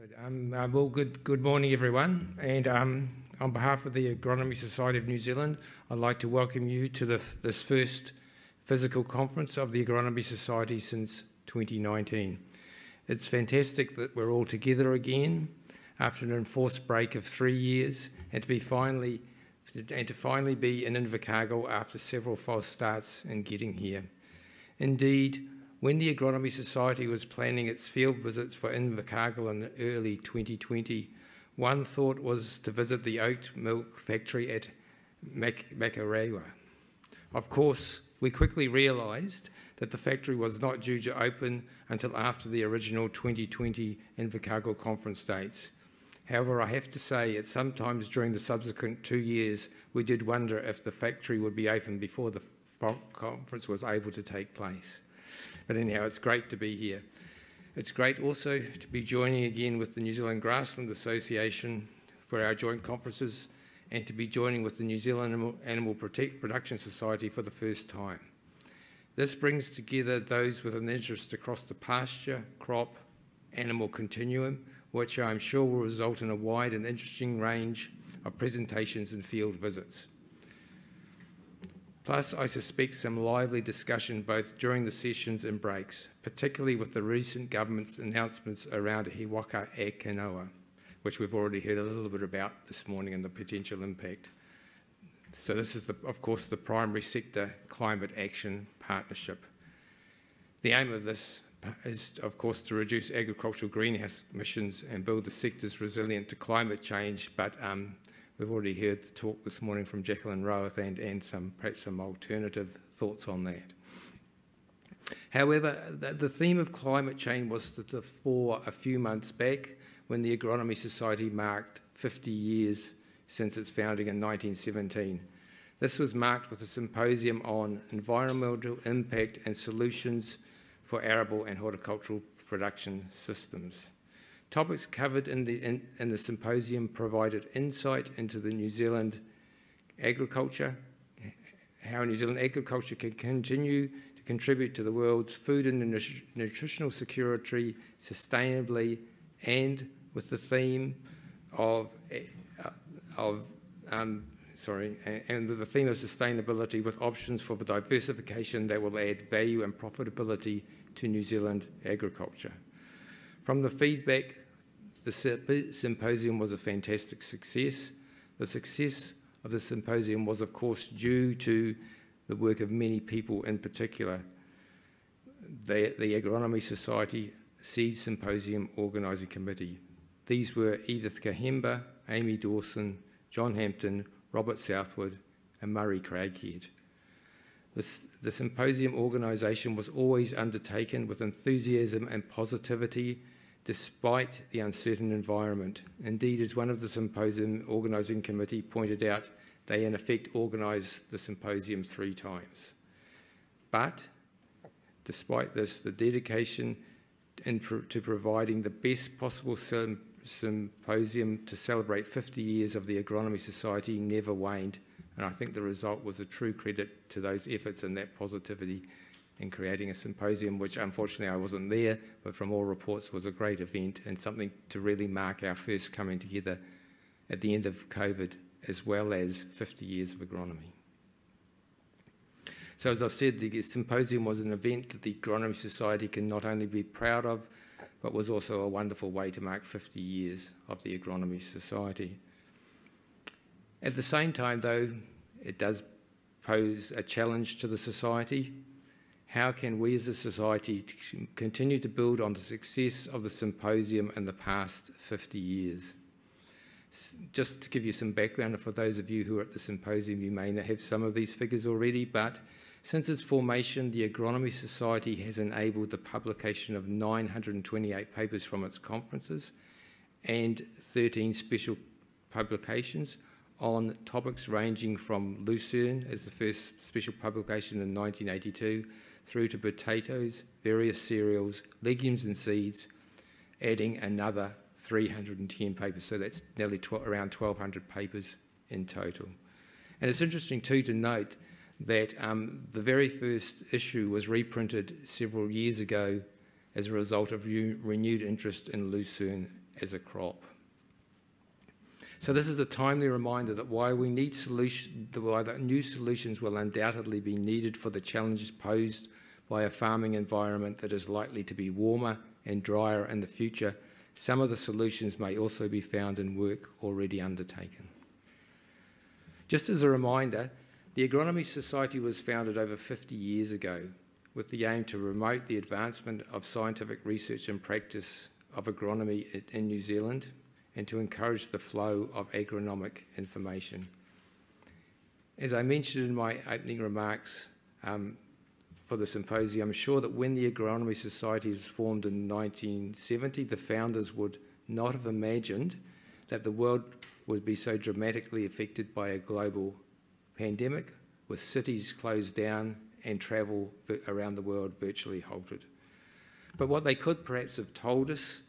Good. Um, uh, well, good, good morning, everyone. And um, on behalf of the Agronomy Society of New Zealand, I'd like to welcome you to the, this first physical conference of the Agronomy Society since 2019. It's fantastic that we're all together again after an enforced break of three years and to be finally and to finally be in Invercargill after several false starts in getting here. Indeed, when the Agronomy Society was planning its field visits for Invercargill in early 2020, one thought was to visit the oat milk factory at Mac Makarewa. Of course, we quickly realised that the factory was not due to open until after the original 2020 Invercargill conference dates. However, I have to say, at sometimes during the subsequent two years, we did wonder if the factory would be open before the conference was able to take place. But anyhow, it's great to be here. It's great also to be joining again with the New Zealand Grassland Association for our joint conferences and to be joining with the New Zealand Animal, Animal Production Society for the first time. This brings together those with an interest across the pasture, crop, animal continuum, which I'm sure will result in a wide and interesting range of presentations and field visits. Plus, I suspect some lively discussion both during the sessions and breaks, particularly with the recent government's announcements around He Waka e Kanoa, which we've already heard a little bit about this morning and the potential impact. So this is, the, of course, the primary sector climate action partnership. The aim of this is, of course, to reduce agricultural greenhouse emissions and build the sectors resilient to climate change, but um, We've already heard the talk this morning from Jacqueline Rowarth and, and some perhaps some alternative thoughts on that. However, the, the theme of climate change was to the fore a few months back when the Agronomy Society marked 50 years since its founding in 1917. This was marked with a symposium on environmental impact and solutions for arable and horticultural production systems. Topics covered in the, in, in the symposium provided insight into the New Zealand agriculture, how New Zealand agriculture can continue to contribute to the world's food and nutritional security sustainably and with the theme of, uh, of um, sorry, and the theme of sustainability with options for the diversification that will add value and profitability to New Zealand agriculture. From the feedback the symposium was a fantastic success. The success of the symposium was, of course, due to the work of many people, in particular the, the Agronomy Society Seed Symposium Organising Committee. These were Edith Khaembah, Amy Dawson, John Hampton, Robert Southwood, and Murray Craighead. The symposium organisation was always undertaken with enthusiasm and positivity despite the uncertain environment. Indeed, as one of the symposium organising committee pointed out, they in effect organised the symposium three times. But despite this, the dedication to providing the best possible symposium to celebrate 50 years of the Agronomy Society never waned, and I think the result was a true credit to those efforts and that positivity in creating a symposium, which unfortunately I wasn't there, but from all reports was a great event and something to really mark our first coming together at the end of COVID, as well as 50 years of agronomy. So as I've said, the symposium was an event that the Agronomy Society can not only be proud of, but was also a wonderful way to mark 50 years of the Agronomy Society. At the same time, though, it does pose a challenge to the Society how can we as a society continue to build on the success of the symposium in the past 50 years? Just to give you some background, for those of you who are at the symposium, you may have some of these figures already, but since its formation, the Agronomy Society has enabled the publication of 928 papers from its conferences and 13 special publications on topics ranging from lucerne as the first special publication in 1982 through to potatoes, various cereals, legumes and seeds, adding another 310 papers. So that's nearly around 1,200 papers in total. And it's interesting too to note that um, the very first issue was reprinted several years ago as a result of re renewed interest in lucerne as a crop. So this is a timely reminder that while we need while new solutions will undoubtedly be needed for the challenges posed by a farming environment that is likely to be warmer and drier in the future, some of the solutions may also be found in work already undertaken. Just as a reminder, the Agronomy Society was founded over 50 years ago with the aim to promote the advancement of scientific research and practice of agronomy in New Zealand and to encourage the flow of agronomic information. As I mentioned in my opening remarks um, for the symposium, I'm sure that when the Agronomy Society was formed in 1970, the founders would not have imagined that the world would be so dramatically affected by a global pandemic, with cities closed down and travel around the world virtually halted. But what they could perhaps have told us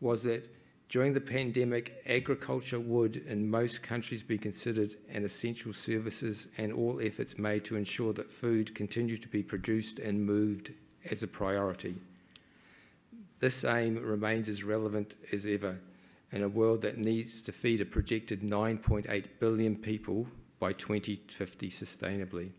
was that during the pandemic, agriculture would in most countries be considered an essential services and all efforts made to ensure that food continued to be produced and moved as a priority. This aim remains as relevant as ever in a world that needs to feed a projected 9.8 billion people by 2050 sustainably.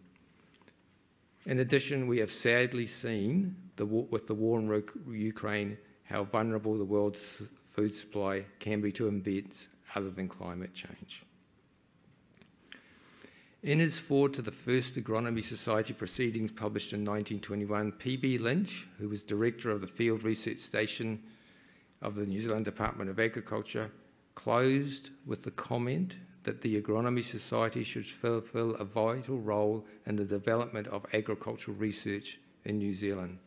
In addition, we have sadly seen the, with the war in Ukraine how vulnerable the world's food supply can be to events other than climate change. In his foreword to the first Agronomy Society proceedings published in 1921, P.B. Lynch, who was director of the Field Research Station of the New Zealand Department of Agriculture, closed with the comment that the Agronomy Society should fulfil a vital role in the development of agricultural research in New Zealand.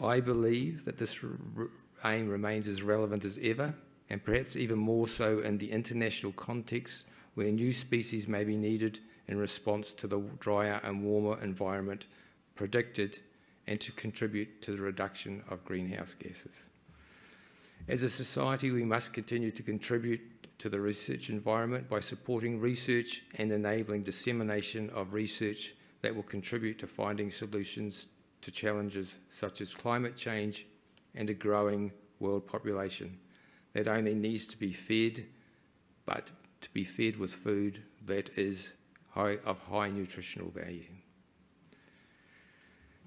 I believe that this aim remains as relevant as ever, and perhaps even more so in the international context where new species may be needed in response to the drier and warmer environment predicted and to contribute to the reduction of greenhouse gases. As a society, we must continue to contribute to the research environment by supporting research and enabling dissemination of research that will contribute to finding solutions to challenges such as climate change and a growing world population that only needs to be fed, but to be fed with food that is high, of high nutritional value.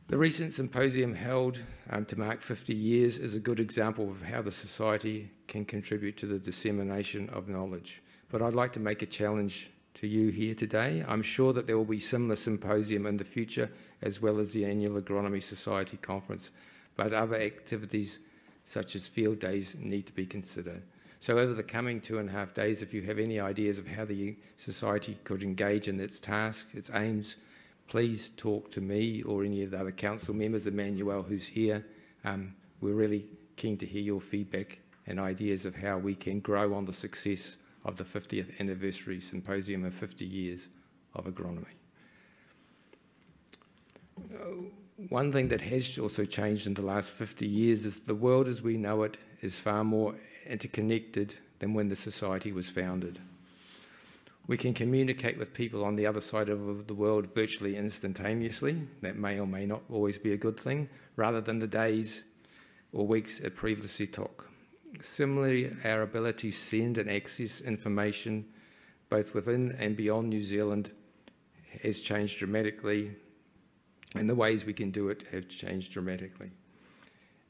The recent symposium held um, to mark 50 years is a good example of how the Society can contribute to the dissemination of knowledge. But I'd like to make a challenge to you here today. I'm sure that there will be similar symposium in the future, as well as the annual Agronomy Society conference, but other activities such as field days need to be considered. So over the coming two and a half days, if you have any ideas of how the Society could engage in its task, its aims, please talk to me or any of the other council members, Emmanuel who's here. Um, we're really keen to hear your feedback and ideas of how we can grow on the success of the 50th anniversary symposium of 50 years of agronomy. One thing that has also changed in the last 50 years is the world as we know it is far more interconnected than when the society was founded. We can communicate with people on the other side of the world virtually instantaneously. That may or may not always be a good thing, rather than the days or weeks it previously took. Similarly, our ability to send and access information both within and beyond New Zealand has changed dramatically, and the ways we can do it have changed dramatically.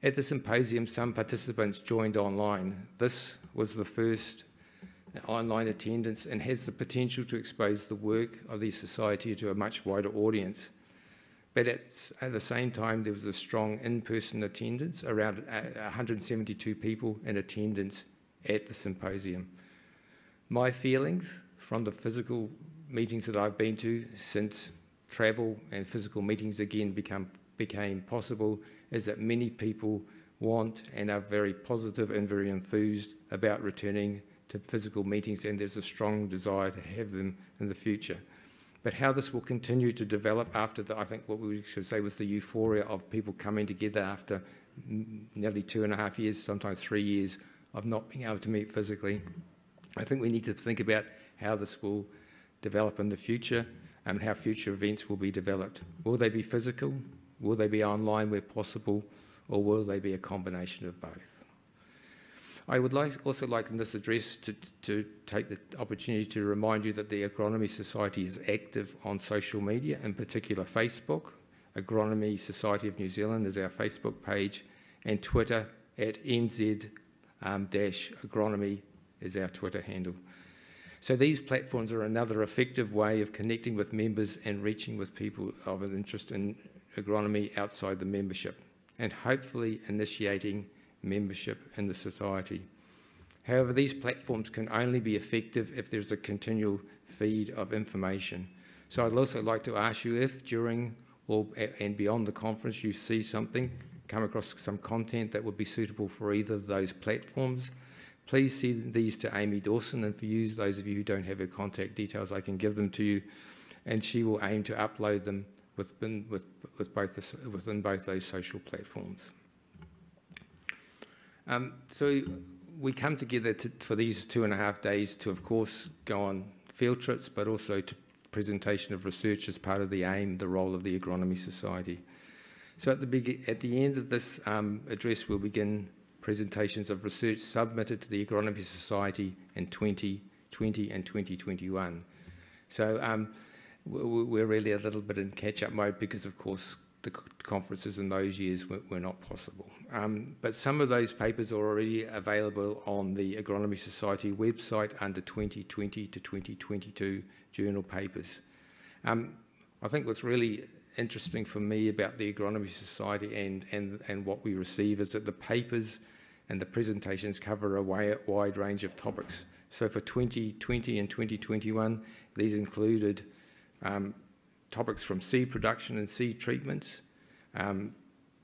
At the symposium, some participants joined online. This was the first online attendance and has the potential to expose the work of the Society to a much wider audience. But at, at the same time, there was a strong in-person attendance, around 172 uh, people in attendance at the symposium. My feelings from the physical meetings that I've been to since travel and physical meetings again become, became possible is that many people want and are very positive and very enthused about returning to physical meetings and there's a strong desire to have them in the future. But how this will continue to develop after the, I think what we should say was the euphoria of people coming together after nearly two and a half years, sometimes three years of not being able to meet physically. I think we need to think about how this will develop in the future and how future events will be developed. Will they be physical? Will they be online where possible? Or will they be a combination of both? I would like, also like in this address to, to take the opportunity to remind you that the Agronomy Society is active on social media, in particular Facebook. Agronomy Society of New Zealand is our Facebook page, and Twitter at NZ um, is our Twitter handle. So these platforms are another effective way of connecting with members and reaching with people of an interest in agronomy outside the membership, and hopefully initiating membership in the society. However, these platforms can only be effective if there's a continual feed of information. So I'd also like to ask you if during or and beyond the conference you see something, come across some content that would be suitable for either of those platforms, please send these to Amy Dawson and for you, those of you who don't have her contact details, I can give them to you and she will aim to upload them within, with, with both the, within both those social platforms. Um, so we come together to, for these two and a half days to, of course, go on field trips, but also to presentation of research as part of the aim, the role of the Agronomy Society. So at the, at the end of this um, address, we'll begin presentations of research submitted to the Agronomy Society in 2020 and 2021. So um, we're really a little bit in catch-up mode because, of course, the conferences in those years were, not possible. Um, but some of those papers are already available on the Agronomy Society website under 2020 to 2022 journal papers. Um, I think what's really interesting for me about the Agronomy Society and, and, and what we receive is that the papers and the presentations cover a wide range of topics. So for 2020 and 2021, these included um, topics from seed production and seed treatments, um,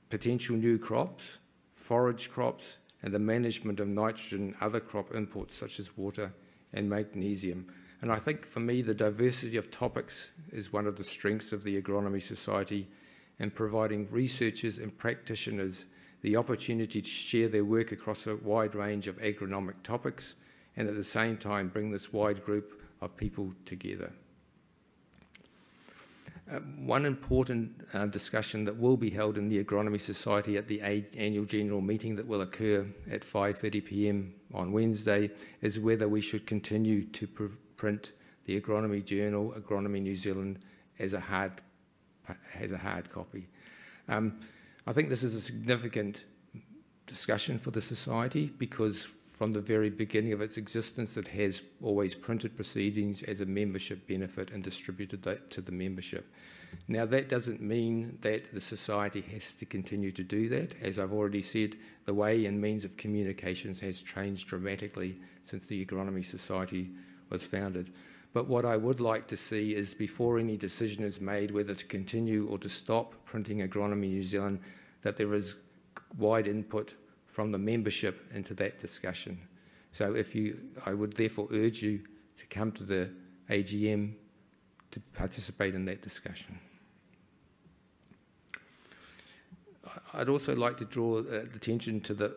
potential new crops, forage crops, and the management of nitrogen and other crop inputs such as water and magnesium. And I think for me, the diversity of topics is one of the strengths of the Agronomy Society in providing researchers and practitioners the opportunity to share their work across a wide range of agronomic topics and at the same time bring this wide group of people together. Uh, one important uh, discussion that will be held in the Agronomy Society at the annual general meeting that will occur at 5.30pm on Wednesday is whether we should continue to pr print the Agronomy Journal, Agronomy New Zealand, as a hard, as a hard copy. Um, I think this is a significant discussion for the Society because from the very beginning of its existence, it has always printed proceedings as a membership benefit and distributed that to the membership. Now, that doesn't mean that the Society has to continue to do that. As I've already said, the way and means of communications has changed dramatically since the Agronomy Society was founded. But what I would like to see is before any decision is made whether to continue or to stop printing Agronomy New Zealand, that there is wide input from the membership into that discussion. So if you, I would therefore urge you to come to the AGM to participate in that discussion. I'd also like to draw uh, attention to the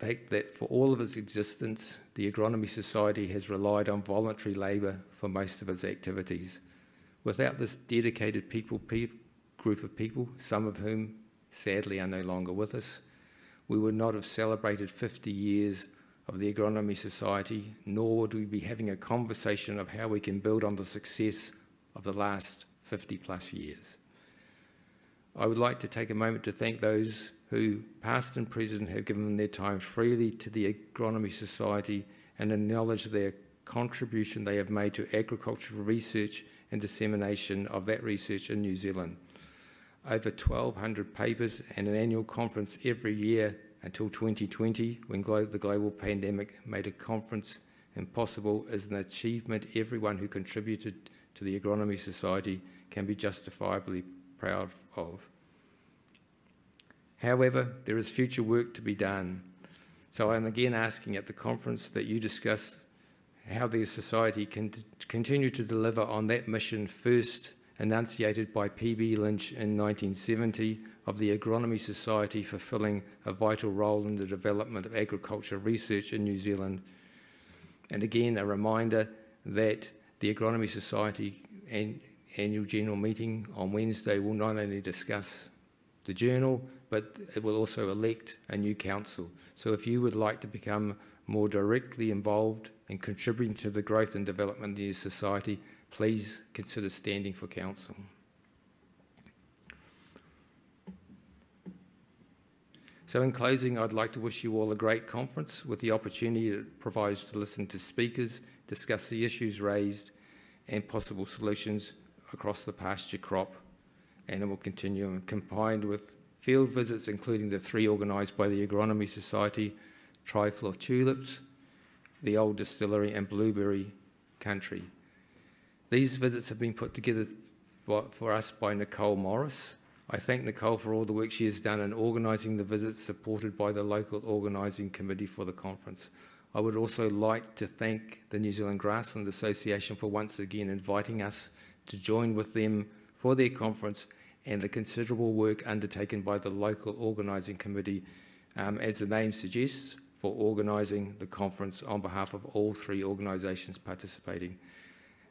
fact that for all of its existence, the Agronomy Society has relied on voluntary labour for most of its activities. Without this dedicated people, pe group of people, some of whom sadly are no longer with us, we would not have celebrated 50 years of the Agronomy Society, nor would we be having a conversation of how we can build on the success of the last 50 plus years. I would like to take a moment to thank those who, past and present, have given their time freely to the Agronomy Society and acknowledge their contribution they have made to agricultural research and dissemination of that research in New Zealand. Over 1,200 papers and an annual conference every year until 2020, when glo the global pandemic made a conference impossible, is an achievement everyone who contributed to the Agronomy Society can be justifiably proud of. However, there is future work to be done. So I'm again asking at the conference that you discuss how the society can continue to deliver on that mission first enunciated by P.B. Lynch in 1970 of the Agronomy Society fulfilling a vital role in the development of agriculture research in New Zealand. And again, a reminder that the Agronomy Society annual general meeting on Wednesday will not only discuss the journal, but it will also elect a new council. So if you would like to become more directly involved in contributing to the growth and development of your society, please consider standing for council. So in closing, I'd like to wish you all a great conference with the opportunity it provides to listen to speakers, discuss the issues raised and possible solutions across the pasture crop continue and combined with field visits including the three organised by the Agronomy Society, Triflor Tulips, the Old Distillery and Blueberry Country. These visits have been put together for us by Nicole Morris I thank Nicole for all the work she has done in organising the visits supported by the local organising committee for the conference. I would also like to thank the New Zealand Grassland Association for once again inviting us to join with them for their conference and the considerable work undertaken by the local organising committee, um, as the name suggests, for organising the conference on behalf of all three organisations participating.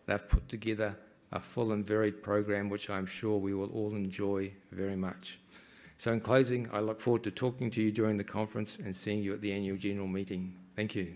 They've put together a full and varied program which I'm sure we will all enjoy very much. So in closing, I look forward to talking to you during the conference and seeing you at the annual general meeting. Thank you.